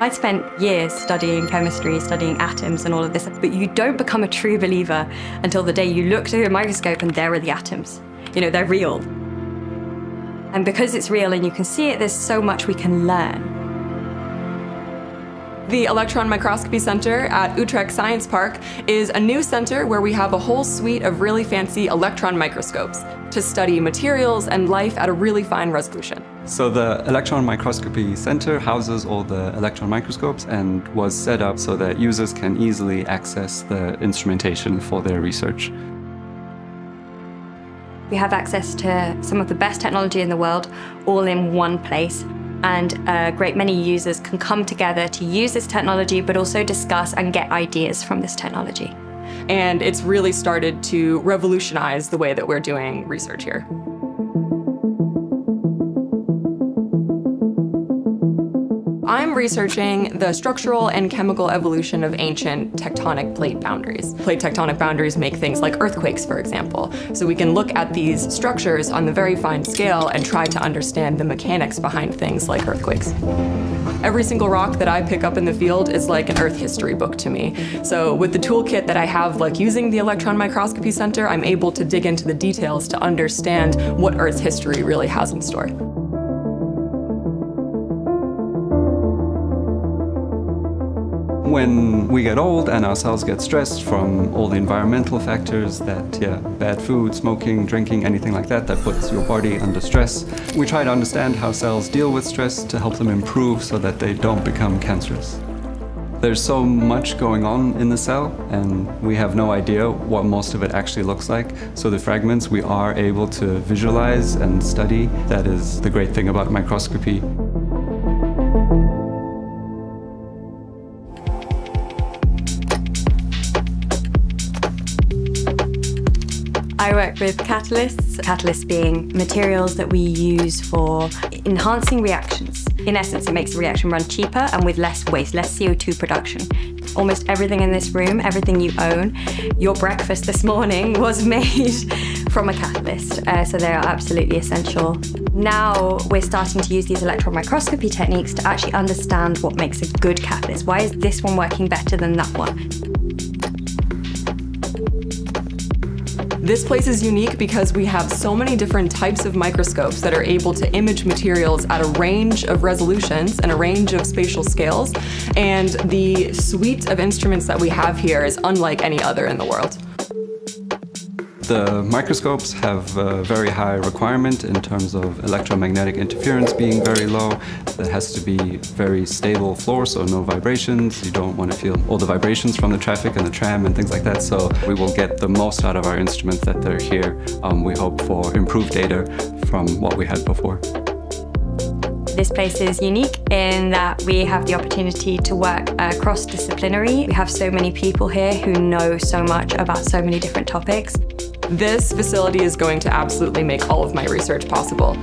I spent years studying chemistry, studying atoms and all of this, but you don't become a true believer until the day you look through a microscope and there are the atoms. You know, they're real. And because it's real and you can see it, there's so much we can learn. The Electron Microscopy Center at Utrecht Science Park is a new center where we have a whole suite of really fancy electron microscopes to study materials and life at a really fine resolution. So the Electron Microscopy Center houses all the electron microscopes and was set up so that users can easily access the instrumentation for their research. We have access to some of the best technology in the world all in one place and a great many users can come together to use this technology but also discuss and get ideas from this technology. And it's really started to revolutionize the way that we're doing research here. I'm researching the structural and chemical evolution of ancient tectonic plate boundaries. Plate tectonic boundaries make things like earthquakes, for example. So we can look at these structures on the very fine scale and try to understand the mechanics behind things like earthquakes. Every single rock that I pick up in the field is like an Earth history book to me. So with the toolkit that I have, like using the Electron Microscopy Center, I'm able to dig into the details to understand what Earth's history really has in store. When we get old and our cells get stressed from all the environmental factors that, yeah, bad food, smoking, drinking, anything like that, that puts your body under stress, we try to understand how cells deal with stress to help them improve so that they don't become cancerous. There's so much going on in the cell, and we have no idea what most of it actually looks like. So the fragments we are able to visualize and study. That is the great thing about microscopy. I work with catalysts, catalysts being materials that we use for enhancing reactions. In essence, it makes the reaction run cheaper and with less waste, less CO2 production. Almost everything in this room, everything you own, your breakfast this morning was made from a catalyst, uh, so they are absolutely essential. Now we're starting to use these electron microscopy techniques to actually understand what makes a good catalyst. Why is this one working better than that one? This place is unique because we have so many different types of microscopes that are able to image materials at a range of resolutions and a range of spatial scales. And the suite of instruments that we have here is unlike any other in the world. The microscopes have a very high requirement in terms of electromagnetic interference being very low. There has to be very stable floor, so no vibrations. You don't want to feel all the vibrations from the traffic and the tram and things like that. So we will get the most out of our instruments that they're here. Um, we hope for improved data from what we had before. This place is unique in that we have the opportunity to work uh, cross-disciplinary. We have so many people here who know so much about so many different topics. This facility is going to absolutely make all of my research possible.